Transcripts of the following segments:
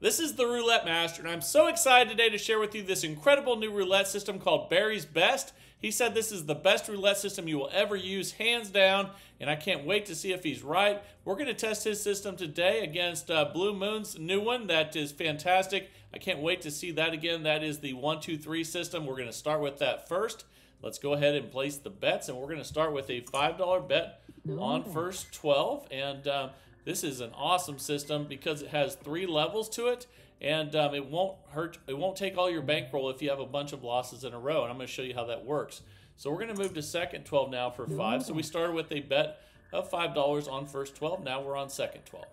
This is the Roulette Master, and I'm so excited today to share with you this incredible new roulette system called Barry's Best. He said this is the best roulette system you will ever use, hands down, and I can't wait to see if he's right. We're going to test his system today against uh, Blue Moon's new one. That is fantastic. I can't wait to see that again. That is the 123 system. We're going to start with that first. Let's go ahead and place the bets, and we're going to start with a $5 bet on first 12. And um, this is an awesome system because it has three levels to it, and um, it won't hurt. It won't take all your bankroll if you have a bunch of losses in a row. And I'm going to show you how that works. So we're going to move to second 12 now for five. So we started with a bet of five dollars on first 12. Now we're on second 12.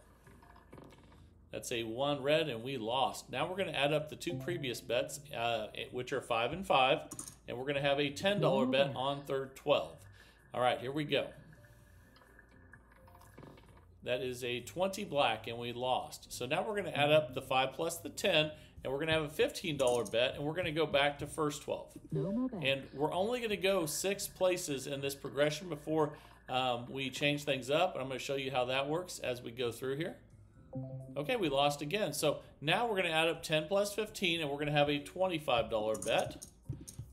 That's a one red, and we lost. Now we're going to add up the two previous bets, uh, which are five and five, and we're going to have a $10 bet on third 12. All right, here we go. That is a 20 black, and we lost. So now we're going to add up the 5 plus the 10, and we're going to have a $15 bet, and we're going to go back to first 12. No And we're only going to go six places in this progression before um, we change things up. And I'm going to show you how that works as we go through here. Okay, we lost again. So now we're going to add up 10 plus 15, and we're going to have a $25 bet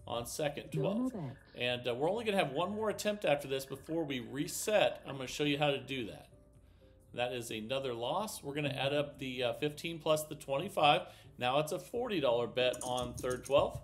on second 12. No And uh, we're only going to have one more attempt after this before we reset. I'm going to show you how to do that. That is another loss. We're going to add up the uh, 15 plus the 25. Now it's a $40 bet on third 12.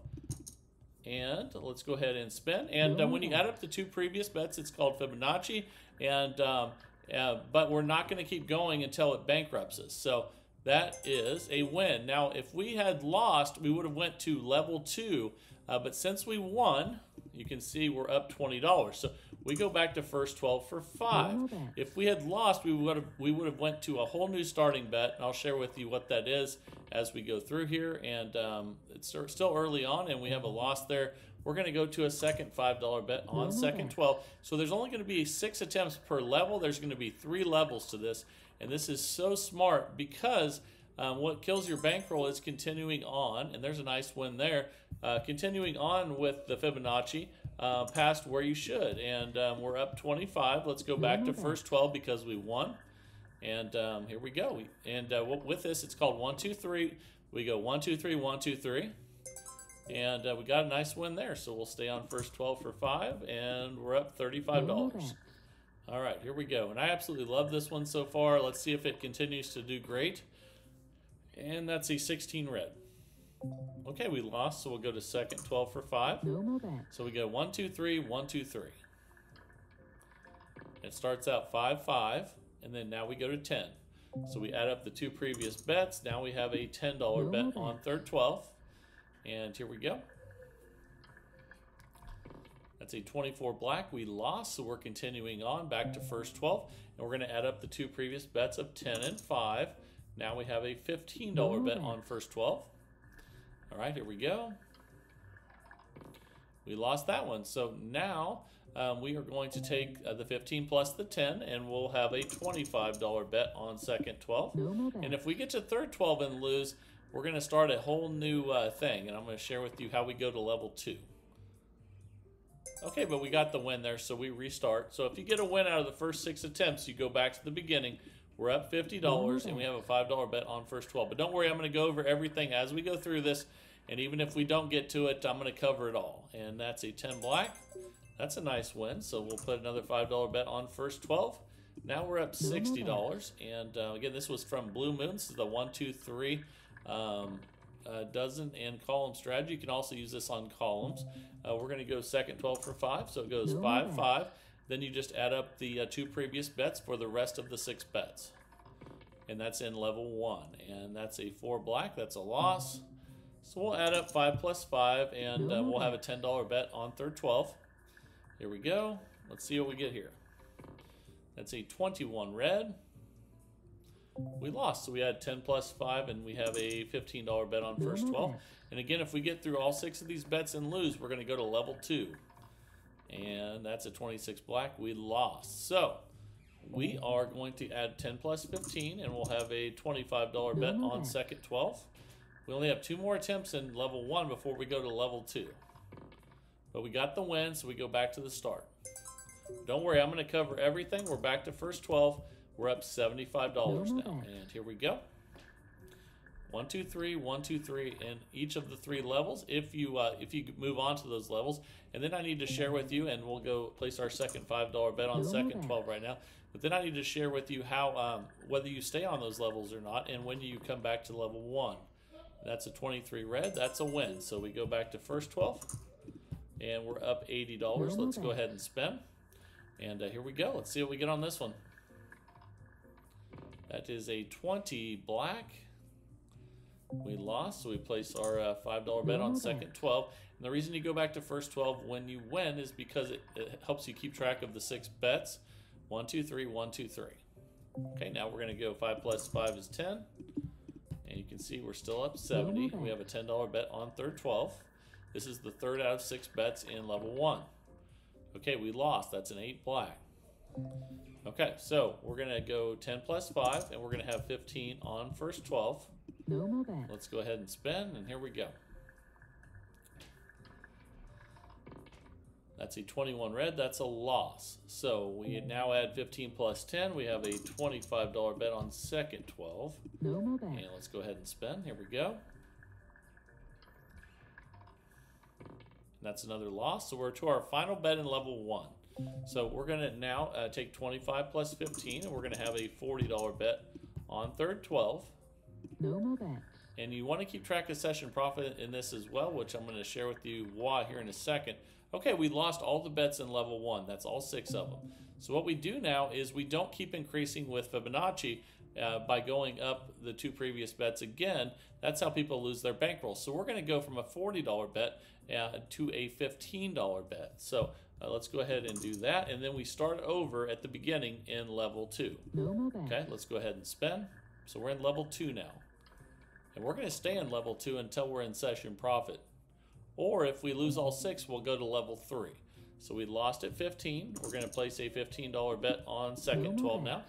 And let's go ahead and spin. And uh, when you add up the two previous bets, it's called Fibonacci. And um, uh, but we're not going to keep going until it bankrupts us. So that is a win. Now, if we had lost, we would have went to level two. Uh, but since we won, you can see we're up $20. So we go back to first 12 for five. If we had lost, we would have we would have went to a whole new starting bet, and I'll share with you what that is as we go through here. And um, it's still early on, and we have a loss there. We're going to go to a second $5 bet on second 12. So there's only going to be six attempts per level. There's going to be three levels to this, and this is so smart because um, what kills your bankroll is continuing on, and there's a nice win there. Uh, continuing on with the Fibonacci uh, past where you should. And um, we're up 25. Let's go back to first 12 because we won. And um, here we go. And uh, with this, it's called 1, 2, 3. We go 1, 2, 3, 1, 2, 3. And uh, we got a nice win there. So we'll stay on first 12 for 5. And we're up $35. All right, here we go. And I absolutely love this one so far. Let's see if it continues to do great. And that's a 16 red. Okay, we lost, so we'll go to second 12 for 5. No more So we go 1, 2, 3, 1, 2, 3. It starts out 5, 5, and then now we go to 10. So we add up the two previous bets. Now we have a $10 no bet on third 12. And here we go. That's a 24 black. We lost, so we're continuing on back to first 12. And we're going to add up the two previous bets of 10 and 5. Now we have a $15 no bet on first 12. All right, here we go. We lost that one. So now um, we are going to take uh, the 15 plus the 10 and we'll have a $25 bet on second 12. No and if we get to third 12 and lose, we're going to start a whole new uh, thing. And I'm going to share with you how we go to level 2. Okay, but we got the win there, so we restart. So if you get a win out of the first six attempts, you go back to the beginning. We're up $50 and we have a $5 bet on first 12. But don't worry, I'm going to go over everything as we go through this. And even if we don't get to it, I'm going to cover it all. And that's a 10 black. That's a nice win. So we'll put another $5 bet on first 12. Now we're up $60. And uh, again, this was from Blue Moon. This is the 1, 2, 3 um, uh, dozen and column strategy. You can also use this on columns. Uh, we're going to go second 12 for 5. So it goes 5, 5. Then you just add up the uh, two previous bets for the rest of the six bets. And that's in level one. And that's a four black. That's a loss. So we'll add up five plus five and uh, we'll have a $10 bet on third 12. Here we go. Let's see what we get here. That's a 21 red. We lost, so we had 10 plus 5, and we have a $15 bet on first 12. And again, if we get through all six of these bets and lose, we're going to go to level 2. And that's a 26 black. We lost. So we are going to add 10 plus 15 and we'll have a $25 bet on second 12. We only have two more attempts in level 1 before we go to level 2. But we got the win, so we go back to the start. Don't worry, I'm going to cover everything. We're back to first 12. We're up $75 now. And here we go. One, two, three, one, two, three in each of the three levels. If you uh, if you move on to those levels, and then I need to share with you, and we'll go place our second five dollar bet on second twelve right now. But then I need to share with you how um, whether you stay on those levels or not, and when you come back to level one. That's a 23 red. That's a win. So we go back to first 12, and we're up $80. Let's go ahead and spend. And uh, here we go. Let's see what we get on this one. That is a 20 black. We lost, so we place our uh, $5 bet on second 12. And the reason you go back to first 12 when you win is because it, it helps you keep track of the six bets. One, two, three, one, two, three. Okay, now we're going to go 5 plus 5 is 10. And you can see we're still up 70. We have a $10 bet on third 12. This is the third out of six bets in level 1. Okay, we lost. That's an 8 black. Okay, so we're going to go 10 plus 5, and we're going to have 15 on first 12. No more bet. Let's go ahead and spin, and here we go. That's a 21 red. That's a loss. So we now add 15 plus 10. We have a $25 bet on second 12. No more bet. And let's go ahead and spin. Here we go. That's another loss. So we're to our final bet in level 1. So we're going to now uh, take 25 plus 15, and we're going to have a $40 bet on third 12. No more bet. And you want to keep track of session profit in this as well, which I'm going to share with you why here in a second. Okay, we lost all the bets in level one. That's all six of them. So what we do now is we don't keep increasing with Fibonacci uh, by going up the two previous bets again. That's how people lose their bankroll. So we're going to go from a $40 bet uh, to a $15 bet. So uh, let's go ahead and do that. And then we start over at the beginning in level two. Okay, let's go ahead and spend. So we're in level two now. And we're going to stay in level two until we're in session profit. Or if we lose all six, we'll go to level three. So we lost at 15. We're going to place a $15 bet on second 12 now.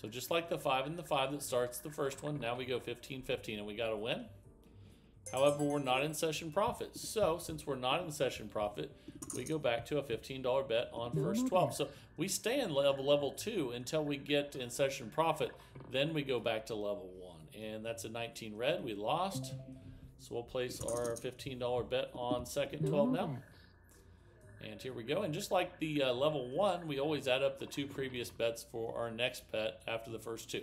So just like the 5 and the 5 that starts the first one, now we go 15 15 and we got to win. However, we're not in session profit. So since we're not in session profit, we go back to a $15 bet on first 12. So we stay in level level 2 until we get in session profit. Then we go back to level 1. And that's a 19 red. We lost. So we'll place our $15 bet on second 12 now. And here we go. And just like the uh, level one, we always add up the two previous bets for our next bet after the first two.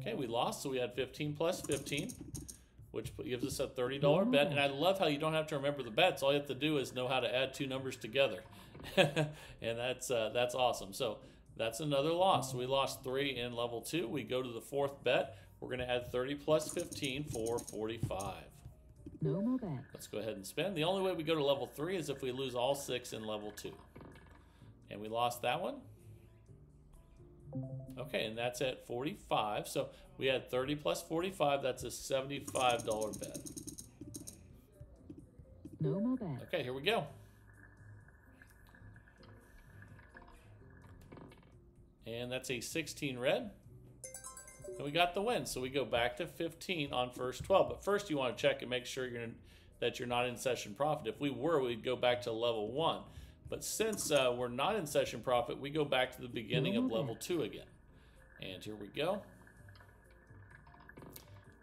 Okay, we lost, so we had 15 plus 15, which gives us a $30 bet. And I love how you don't have to remember the bets. All you have to do is know how to add two numbers together. and that's, uh, that's awesome. So that's another loss. We lost three in level two. We go to the fourth bet. We're going to add 30 plus 15 for 45. No more bet. Let's go ahead and spend. The only way we go to level 3 is if we lose all 6 in level 2. And we lost that one. Okay, and that's at 45. So we had 30 plus 45. That's a $75 bet. No more bet. Okay, here we go. And that's a 16 red. And we got the win. So we go back to 15 on first 12. But first you want to check and make sure you're that you're not in session profit. If we were, we'd go back to level 1. But since uh, we're not in session profit, we go back to the beginning of level 2 again. And here we go.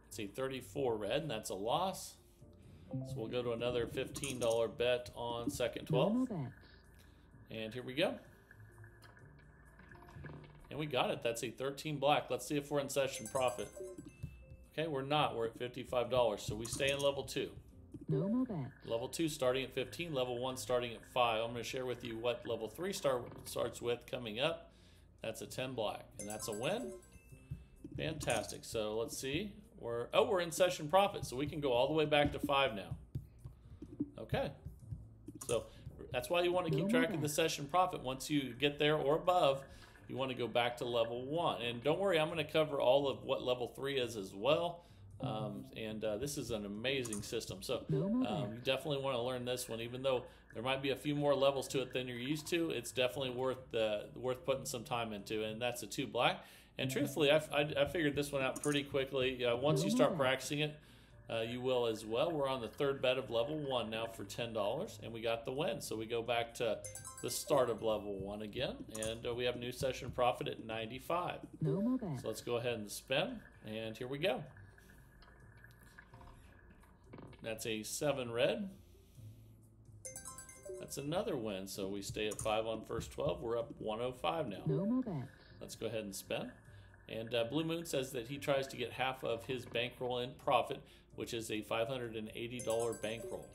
see 34 red, and that's a loss. So we'll go to another $15 bet on second 12. And here we go. And we got it. That's a 13 black. Let's see if we're in session profit. Okay, we're not. We're at $55. So we stay in level 2. No mm-hmm. more bet. Level 2 starting at 15. Level 1 starting at 5. I'm going to share with you what level 3 start, starts with coming up. That's a 10 black. And that's a win. Fantastic. So let's see. We're Oh, we're in session profit. So we can go all the way back to 5 now. Okay. So that's why you want to keep track of the session profit. Once you get there or above, you want to go back to level one. And don't worry, I'm going to cover all of what level three is as well. Um, and uh, this is an amazing system. So um, you definitely want to learn this one, even though there might be a few more levels to it than you're used to. It's definitely worth uh, worth putting some time into. And that's a two black. And truthfully, I, I, I figured this one out pretty quickly. Uh, once you start practicing it, uh, you will as well. We're on the third bet of level one now for $10, and we got the win. So we go back to the start of level one again, and uh, we have new session profit at 95. No more bet. So let's go ahead and spin, and here we go. That's a 7 red. That's another win. So we stay at 5 on first 12. We're up 105 now. No more bets. Let's go ahead and spin. And uh, Blue Moon says that he tries to get half of his bankroll in profit, which is a $580 bankroll.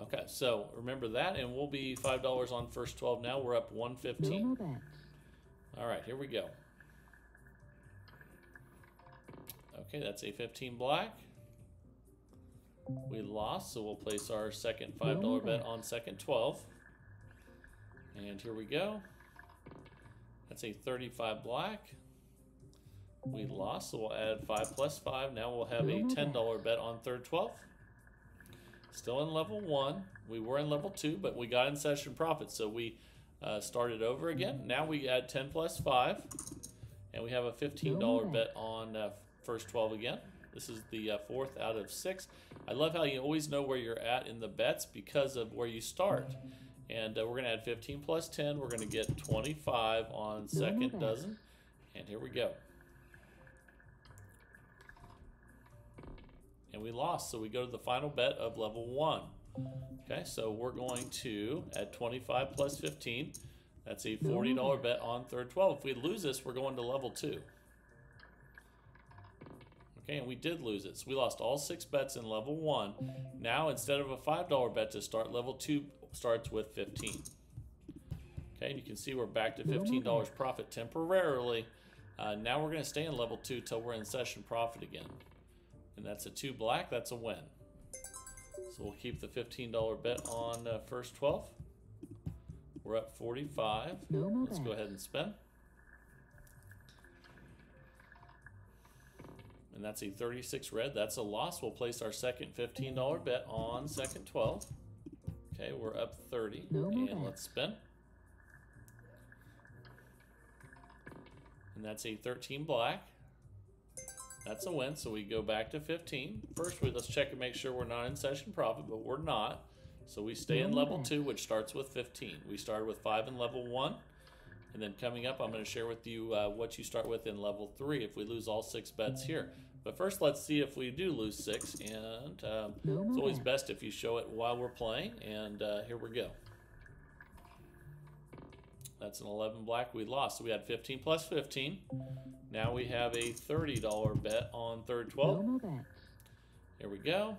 Okay, so remember that, and we'll be $5 on first 12 now. We're up No 115 more bets. All right, here we go. Okay, that's a 15 black. We lost, so we'll place our second $5 bet on second 12. And here we go. That's a 35 black. We lost, so we'll add 5 plus 5. Now we'll have a $10 bet on third 12. Still in level 1. We were in level 2, but we got in session profit, so we uh, started over again. Now we add 10 plus 5, and we have a $15 bet on uh, first 12 again. This is the uh, fourth out of six. I love how you always know where you're at in the bets because of where you start. And uh, we're going to add 15 plus 10. We're going to get 25 on second dozen. And here we go. And we lost, so we go to the final bet of level one. Okay, so we're going to add 25 plus 15. That's a $40 bet on third 12. If we lose this, we're going to level two. Okay, and we did lose it. So we lost all six bets in level one. Now, instead of a $5 bet to start, level two starts with 15. Okay, and you can see we're back to $15 profit temporarily. Uh, now we're going to stay in level two till we're in session profit again. And that's a two black, that's a win. So we'll keep the $15 bet on uh, first 12. We're up 45. No Let's go ahead and spin. And that's a 36 red. That's a loss. We'll place our second $15 bet on second 12. Okay, we're up 30. No and let's spin. And that's a 13 black. That's a win, so we go back to 15. First, we, let's check and make sure we're not in session profit, but we're not. So we stay in level 2, which starts with 15. We started with 5 in level 1. And then coming up, I'm going to share with you uh, what you start with in level 3 if we lose all 6 bets here. But first, let's see if we do lose 6. And um, it's always best if you show it while we're playing. And uh, here we go. That's an 11 black we lost. So we had 15 plus 15. Now we have a $30 bet on third 12. No more. Here we go.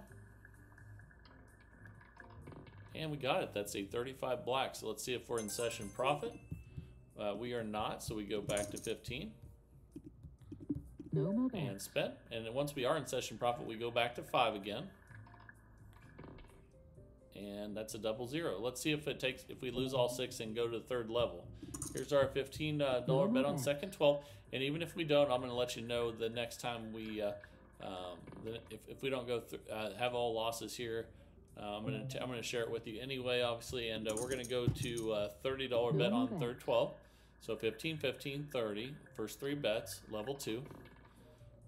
And we got it. That's a 35 black. So let's see if we're in session profit. Uh, we are not, so we go back to 15 No and spent. And once we are in session profit, we go back to 5 again. And that's a double zero. Let's see if it takes if we lose all six and go to the third level. Here's our fifteen dollar bet on second twelve. And even if we don't, I'm going to let you know the next time we uh, um, if, if we don't go through uh, have all losses here. Uh, I'm going to I'm to share it with you anyway, obviously, and uh, we're going to go to uh, thirty dollar bet on third twelve. So 15, 15, 30. First three bets, level two.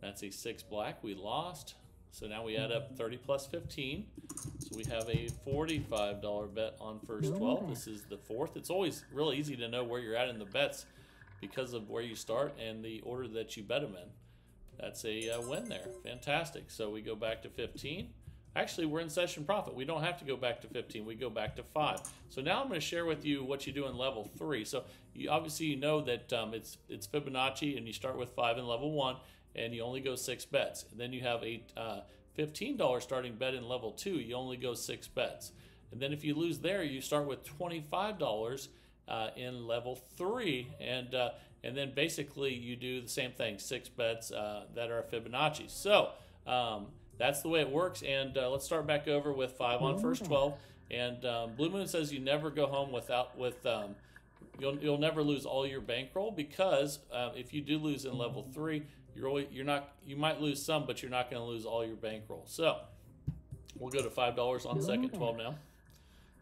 That's a six black. We lost. So now we add up 30 plus 15. So we have a $45 bet on first 12. This is the fourth. It's always really easy to know where you're at in the bets because of where you start and the order that you bet them in. That's a uh, win there. Fantastic. So we go back to 15. Actually, we're in session profit. We don't have to go back to 15. We go back to 5. So now I'm going to share with you what you do in level 3. So you, obviously you know that um, it's it's Fibonacci and you start with 5 in level 1 and you only go 6 bets. And then you have a uh, $15 starting bet in level 2. You only go 6 bets. And then if you lose there, you start with $25 uh, in level 3 and uh, and then basically you do the same thing, 6 bets uh, that are Fibonacci. So, um, that's the way it works. And uh, let's start back over with five on first twelve. And um, Blue Moon says you never go home without with um, you'll you'll never lose all your bankroll because um, if you do lose in level three, you're always, you're not you might lose some, but you're not going to lose all your bankroll. So we'll go to five dollars on second twelve now.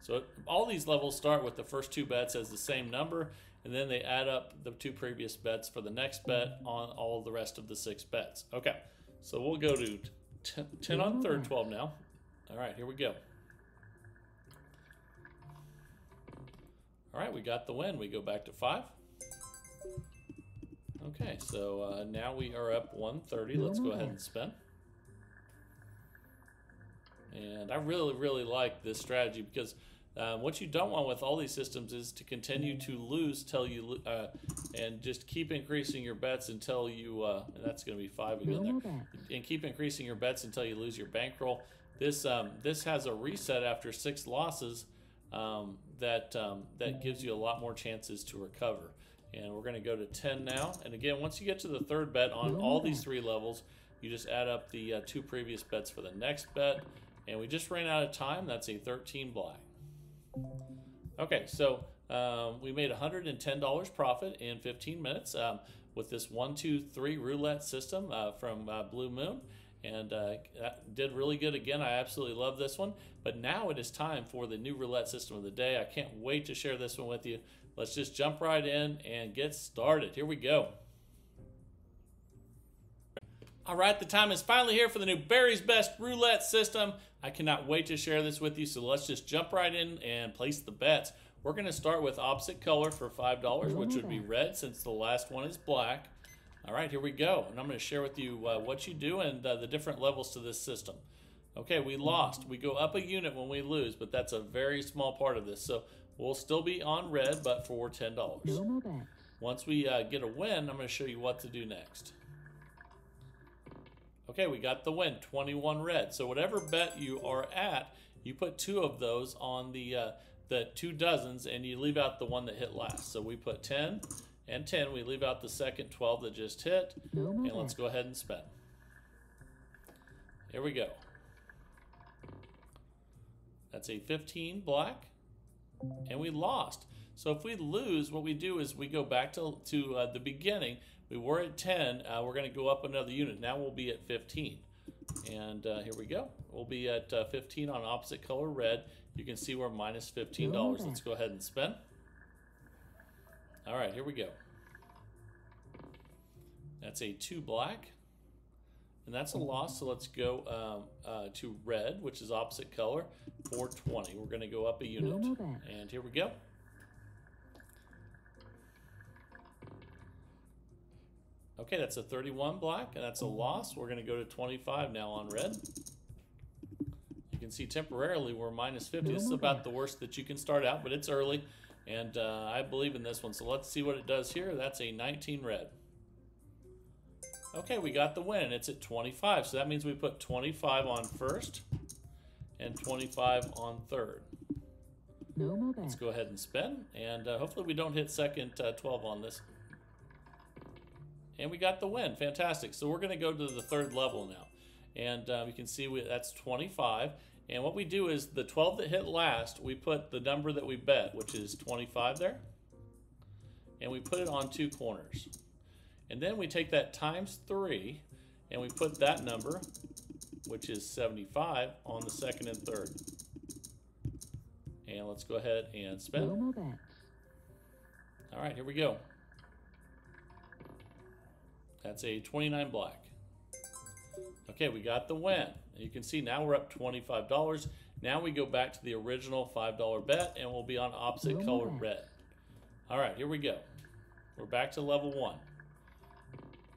So all these levels start with the first two bets as the same number, and then they add up the two previous bets for the next bet on all the rest of the six bets. Okay, so we'll go to t- 10 on third 12 now. All right, here we go. All right, we got the win. We go back to five. Okay, so uh, now we are up 130. Let's go ahead and spin. And I really, really like this strategy because um, what you don't want with all these systems is to continue to lose till you uh, and just keep increasing your bets until you. Uh, and that's going to be five again there and keep increasing your bets until you lose your bankroll. This um, this has a reset after six losses um, that um, that gives you a lot more chances to recover. And we're going to go to ten now. And again, once you get to the third bet on all these three levels, you just add up the uh, two previous bets for the next bet. And we just ran out of time. That's a 13 black. Okay, so um, we made $110 profit in 15 minutes um, with this one, two, three roulette system uh, from uh, Blue Moon. And uh, did really good again. I absolutely love this one. But now it is time for the new roulette system of the day. I can't wait to share this one with you. Let's just jump right in and get started. Here we go. All right, the time is finally here for the new Barry's Best roulette system. I cannot wait to share this with you, so let's just jump right in and place the bets. We're going to start with opposite color for $5, which would be red since the last one is black. All right, here we go. And I'm going to share with you uh, what you do and uh, the different levels to this system. Okay, we lost. We go up a unit when we lose, but that's a very small part of this. So we'll still be on red, but for $10. No more bets. Once we uh, get a win, I'm going to show you what to do next. Okay, we got the win, 21 red. So whatever bet you are at, you put two of those on the uh, the two dozens, and you leave out the one that hit last. So we put 10 and 10. We leave out the second 12 that just hit, and let's go ahead and spin. Here we go. That's a 15 black, and we lost. So if we lose, what we do is we go back to, to uh, the beginning. We were at 10. Uh, we're going to go up another unit. Now we'll be at 15. And uh, here we go. We'll be at uh, 15 on opposite color red. You can see we're minus $15. Let's go ahead and spin. All right, here we go. That's a 2 black. And that's a loss, so let's go um, uh, to red, which is opposite color, 420. We're going to go up a unit. And here we go. Okay, that's a 31 black, and that's a loss. We're going to go to 25 now on red. You can see temporarily we're minus 50. This is about the worst that you can start out, but it's early, and uh, I believe in this one. So let's see what it does here. That's a 19 red. Okay, we got the win. It's at 25, so that means we put 25 on first and 25 on third. No more Let's go ahead and spin, and uh, hopefully we don't hit second uh, 12 on this. And we got the win. Fantastic. So we're going to go to the third level now. And uh, you can see we, that's 25. And what we do is the 12 that hit last, we put the number that we bet, which is 25 there. And we put it on two corners. And then we take that times 3, and we put that number, which is 75, on the second and third. And let's go ahead and spin. No more bets. All right, here we go. That's a 29 black. Okay, we got the win. You can see now we're up $25. Now we go back to the original $5 bet and we'll be on opposite color red. All right, here we go. We're back to level one.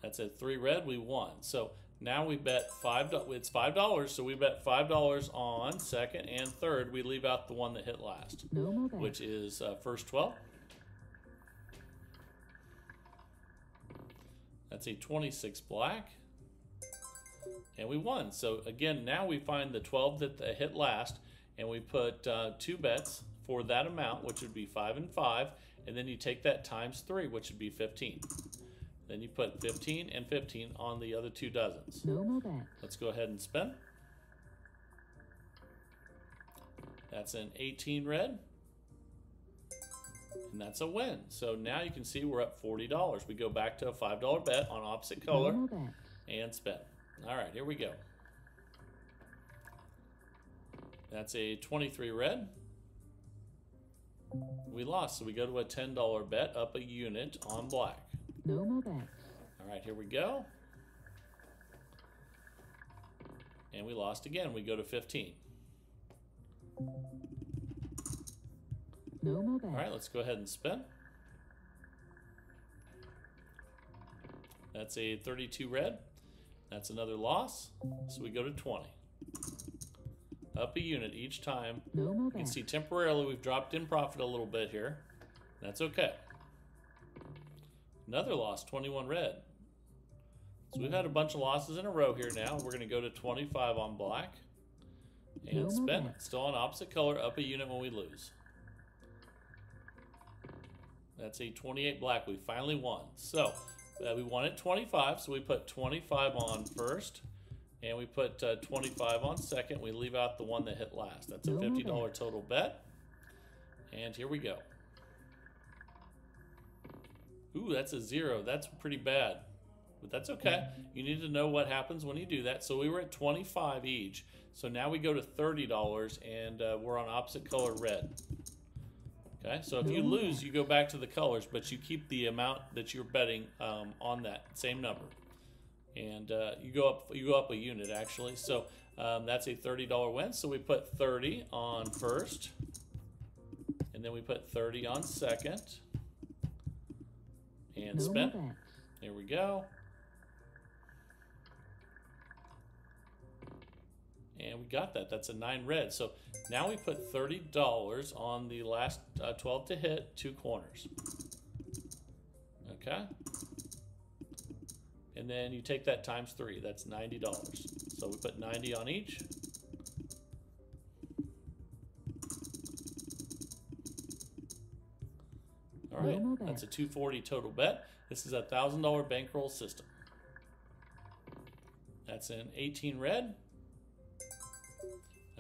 That's at three red, we won. So now we bet five, it's $5, so we bet $5 on second and third. We leave out the one that hit last No which is uh, first 12. That's a 26 black. And we won. So again, now we find the 12 that hit last, and we put uh, two bets for that amount, which would be 5 and 5. And then you take that times 3, which would be 15. Then you put 15 and 15 on the other two dozens. No more bets. Let's go ahead and spin. That's an 18 red. And that's a win. So now you can see we're up $40. We go back to a $5 bet on opposite color and spin. All right, here we go. That's a 23 red. We lost, so we go to a $10 bet up a unit on black. No more bets. All right, here we go. And we lost again. We go to 15. No more bets. All right, let's go ahead and spin. That's a 32 red. That's another loss. So we go to 20. up a unit each time. No more You can see temporarily we've dropped in profit a little bit here. That's okay. Another loss, 21 red. So we've had a bunch of losses in a row here now. We're going to go to 25 on black. And No spin. Still on opposite color, up a unit when we lose. That's a 28 black. We finally won. So uh, we won at 25, so we put 25 on first. And we put uh, 25 on second. We leave out the one that hit last. That's a $50 total bet. And here we go. Ooh, that's a zero. That's pretty bad. But that's okay. You need to know what happens when you do that. So we were at 25 each. So now we go to $30 and uh, we're on opposite color red. Okay, so if you lose, you go back to the colors, but you keep the amount that you're betting um, on that same number, and uh, you go up. You go up a unit actually. So um, that's a thirty dollar win. So we put thirty on first, and then we put thirty on second, and No spin. There we go. And we got that. That's a nine red. So now we put thirty dollars on the last uh, twelve to hit two corners. Okay. And then you take that times three. That's ninety dollars. So we put ninety on each. All right, No more bet. that's a 240 total bet. This is a thousand dollar bankroll system. That's an 18 red.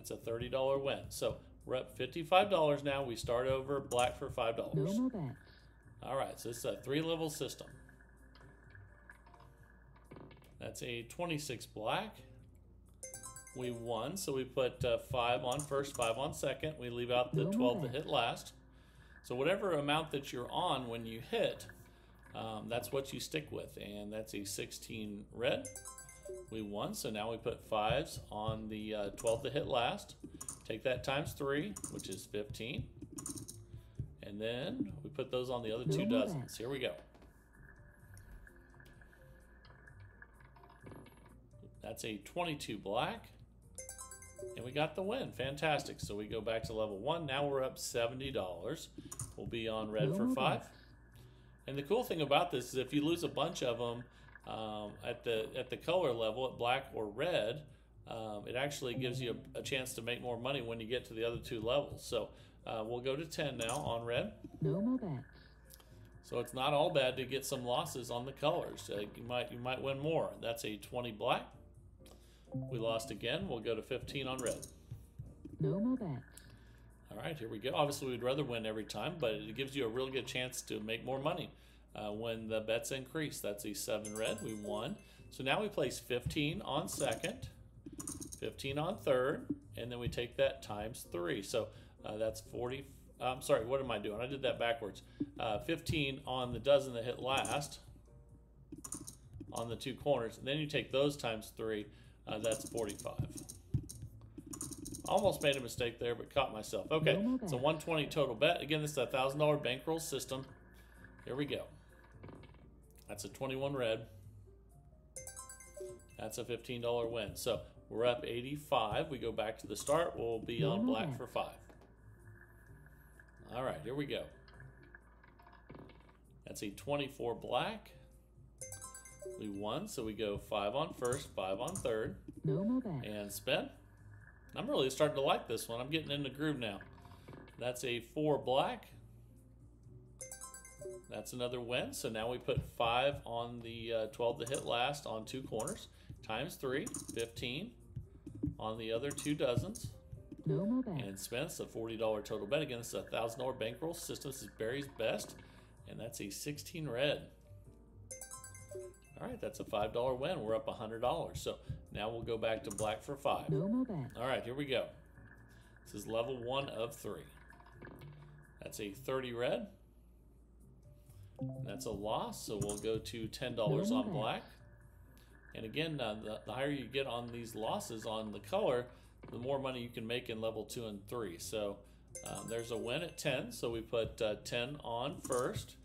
That's a $30 win. So we're up $55 now. We start over black for $5. No bet. All right, so it's a three level system. That's a 26 black. We won, so we put uh, five on first, five on second. We leave out the 12 to hit last. So whatever amount that you're on when you hit, um, that's what you stick with. And that's a 16 red. We won, so now we put fives on the uh, 12 to hit last. Take that times three, which is 15. And then we put those on the other two dozens. Here we go. That's a 22 black. And we got the win. Fantastic. So we go back to level one. Now we're up $70. We'll be on red for five. And the cool thing about this is if you lose a bunch of them um, at the at the color level, at black or red, um, it actually gives you a, a chance to make more money when you get to the other two levels. So uh, we'll go to 10 now on red. No more bet. So it's not all bad to get some losses on the colors. Uh, you might you might win more. That's a 20 black. We lost again. We'll go to 15 on red. No more bet. All right, here we go. Obviously, we'd rather win every time, but it gives you a real good chance to make more money uh, when the bets increase. That's a 7 red. We won. So now we place 15 on second, 15 on third, and then we take that times 3. So uh, that's 40. I'm sorry, what am I doing? I did that backwards. Uh, 15 on the dozen that hit last on the two corners, and then you take those times 3. Uh, that's 45. Almost made a mistake there, but caught myself. Okay, it's a bet. 120 total bet. Again, this is a thousand dollar bankroll system. Here we go. That's a 21 red. That's a $15 win. So we're up 85. We go back to the start. We'll be on black for five. All right, here we go. That's a 24 black. We won, so we go five on first, five on third, No more and spin. I'm really starting to like this one. I'm getting in the groove now. That's a four black. That's another win. So now we put five on the uh, 12 to hit last on two corners, times three, 15 on the other two dozens, No more bet. and spends a $40 total bet. Again, this is a $1,000 bankroll system. This is Barry's best, and that's a 16 red. All right, that's a $5 win. We're up $100. So now we'll go back to black for five. No more bet. All right, here we go. This is level one of three. That's a 30 red. That's a loss, so we'll go to $10 on black. And again, uh, the, the higher you get on these losses on the color, the more money you can make in level two and three. So um, there's a win at 10, so we put uh, 10 on first,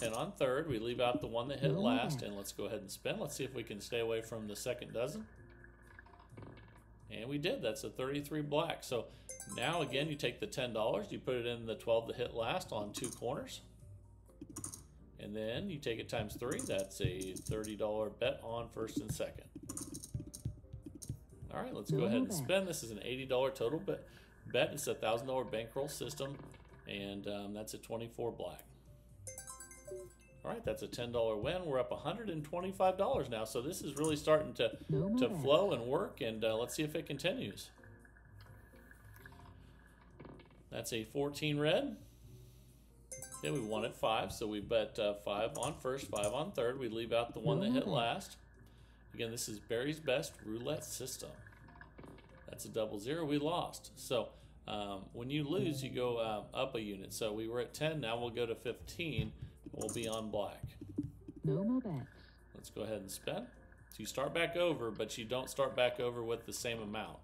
10 on third. We leave out the one that hit last, and let's go ahead and spin. Let's see if we can stay away from the second dozen. And we did. That's a 33 black. So now again, you take the $10, you put it in the 12 that hit last on two corners. And then you take it times three. That's a $30 bet on first and second. All right, let's go ahead and spend. This is an $80 total bet. Bet it's a thousand dollar bankroll system, and um, that's a 24 black. All right, that's a $10 win. We're up $125 now, so this is really starting to to flow and work, and uh, let's see if it continues. That's a 14 red. Okay, we won at five, so we bet uh, five on first, five on third. We leave out the one that hit last. Again, this is Barry's best roulette system. That's a double zero. We lost. So um, when you lose, you go um, up a unit. So we were at 10. Now we'll go to 15. We'll be on black. No more bets. Let's go ahead and spin. So you start back over, but you don't start back over with the same amount.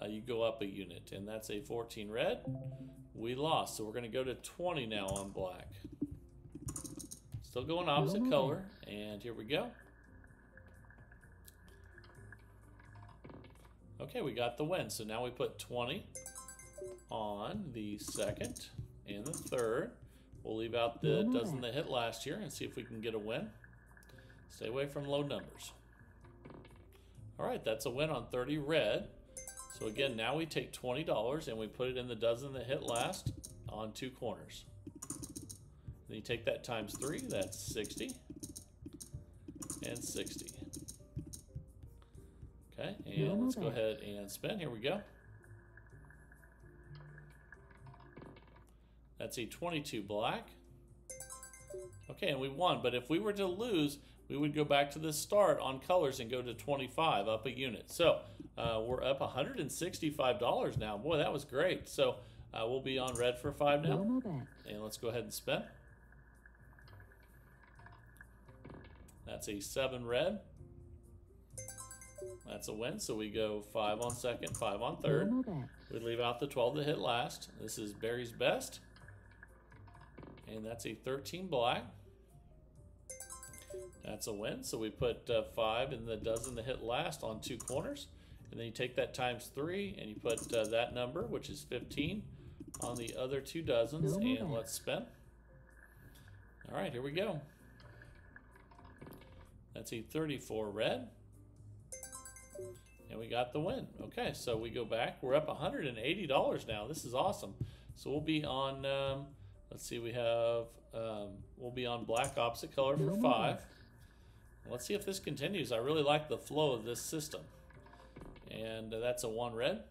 Uh, you go up a unit, and that's a 14 red. We lost, so we're going to go to 20 now on black. Still going opposite color, and here we go. Okay, we got the win. So now we put 20 on the second and the third. We'll leave out the dozen that hit last year and see if we can get a win. Stay away from low numbers. All right, that's a win on 30 red. So again, now we take $20 and we put it in the dozen that hit last on two corners. Then you take that times three, that's 60 and 60. Okay, and let's go ahead and spin. Here we go. That's a 22 black. Okay, and we won. But if we were to lose, we would go back to the start on colors and go to 25 up a unit. So uh, we're up $165 now. Boy, that was great. So uh, we'll be on red for five now. And let's go ahead and spin. That's a seven red. That's a win. So we go five on second, five on third. We leave out the 12 to hit last. This is Barry's best. And that's a 13 black. That's a win. So we put uh, five in the dozen to hit last on two corners. And then you take that times three and you put uh, that number, which is 15, on the other two dozens. And let's spin. All right, here we go. That's a 34 red. And we got the win. Okay, so we go back. We're up $180 now. This is awesome. So we'll be on, um, let's see, we have, um, we'll be on black opposite color for five. Let's see if this continues. I really like the flow of this system. And that's a one red.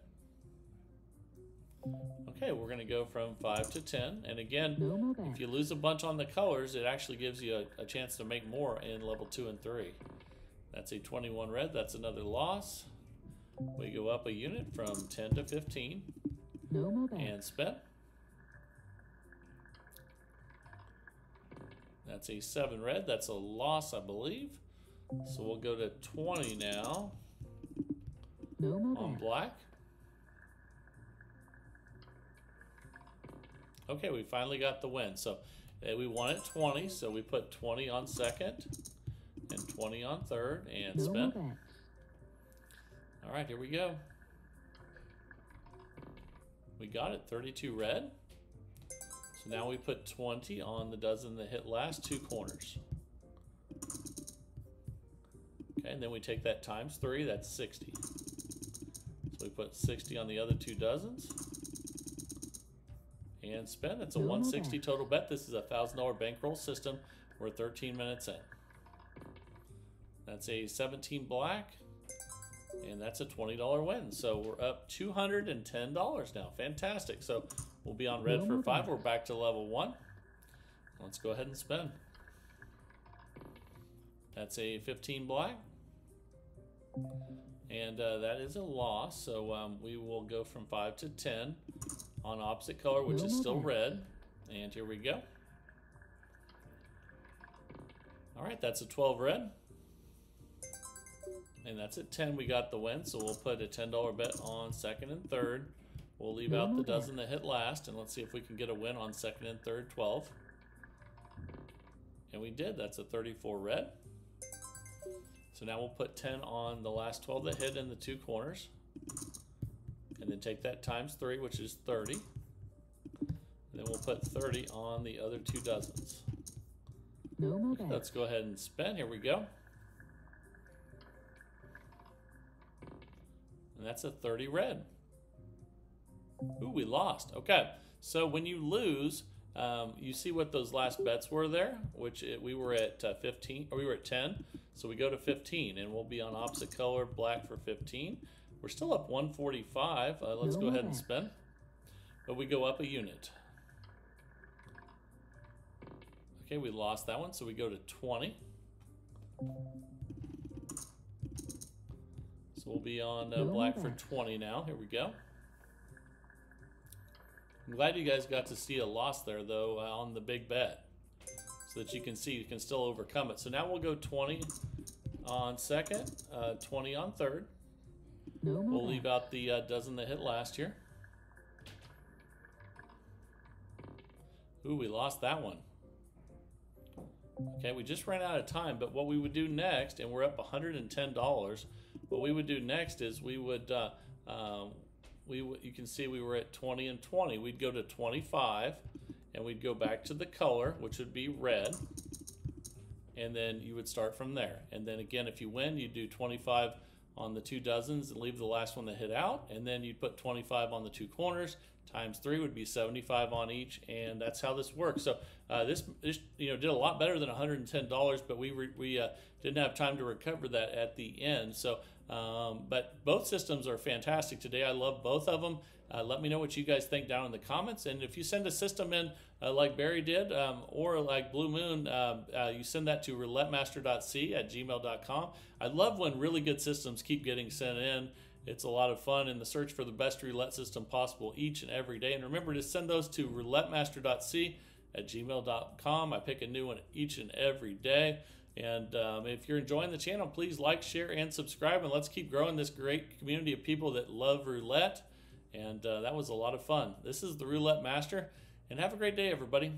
Okay, we're going to go from five to 10. And again, No if you lose a bunch on the colors, it actually gives you a, a chance to make more in level two and three. That's a 21 red. That's another loss. We go up a unit from 10 to 15 No and spent. That's a 7 red. That's a loss, I believe. So we'll go to 20 now No more on black. Okay, we finally got the win. So uh, we won at 20, so we put 20 on second and 20 on third and No spin. All right, here we go. We got it, 32 red. So now we put 20 on the dozen that hit last two corners. Okay, and then we take that times three, that's 60. We put 60 on the other two dozens. And spin, it's a 160 total bet. This is a $1,000 bankroll system. We're 13 minutes in. That's a 17 black. And that's a $20 win. So we're up $210 now. Fantastic. So we'll be on red for five. We're back to level one. Let's go ahead and spin. That's a 15 black. And uh, that is a loss. So um, we will go from 5 to 10 on opposite color, which is still red. And here we go. All right, that's a 12 red. And that's at 10. We got the win, so we'll put a $10 bet on second and third. We'll leave out the dozen that hit last, and let's see if we can get a win on second and third 12. And we did. That's a 34 red. So now we'll put 10 on the last 12 that hit in the two corners. And then take that times three, which is 30. And then we'll put 30 on the other two dozens. No. Let's go ahead and spin. Here we go. And that's a 30 red. Ooh, we lost. Okay. So when you lose, um, you see what those last bets were there, which it, we were at uh, 15, or we were at 10. So we go to 15, and we'll be on opposite color, black for 15. We're still up 145. Uh, let's go ahead and spin. But we go up a unit. Okay, we lost that one, so we go to 20. So we'll be on uh, black for 20 now. Here we go. I'm glad you guys got to see a loss there, though, uh, on the big bet. So that you can see you can still overcome it. So now we'll go 20 on second, uh, 20 on third. No We'll leave out the uh, dozen that hit last year. Ooh, we lost that one. Okay, we just ran out of time, but what we would do next, and we're up $110. What we would do next is we would, uh, um, we you can see we were at 20 and 20. We'd go to 25, and we'd go back to the color, which would be red, and then you would start from there. And then again, if you win, you do 25 on the two dozens and leave the last one that hit out, and then you'd put 25 on the two corners. Times three would be 75 on each, and that's how this works. So uh, this, this, you know, did a lot better than 110 dollars, but we re- we uh, didn't have time to recover that at the end. So, um, but both systems are fantastic today. I love both of them. Uh, let me know what you guys think down in the comments, and if you send a system in uh, like Barry did, um, or like Blue Moon, um, uh, you send that to roulettemaster.c at gmail.com. I love when really good systems keep getting sent in. It's a lot of fun in the search for the best roulette system possible each and every day. And remember to send those to roulettemaster.c at gmail.com. I pick a new one each and every day. And um, if you're enjoying the channel, please like, share, and subscribe. And let's keep growing this great community of people that love roulette. And uh, that was a lot of fun. This is the Roulette Master. And have a great day, everybody.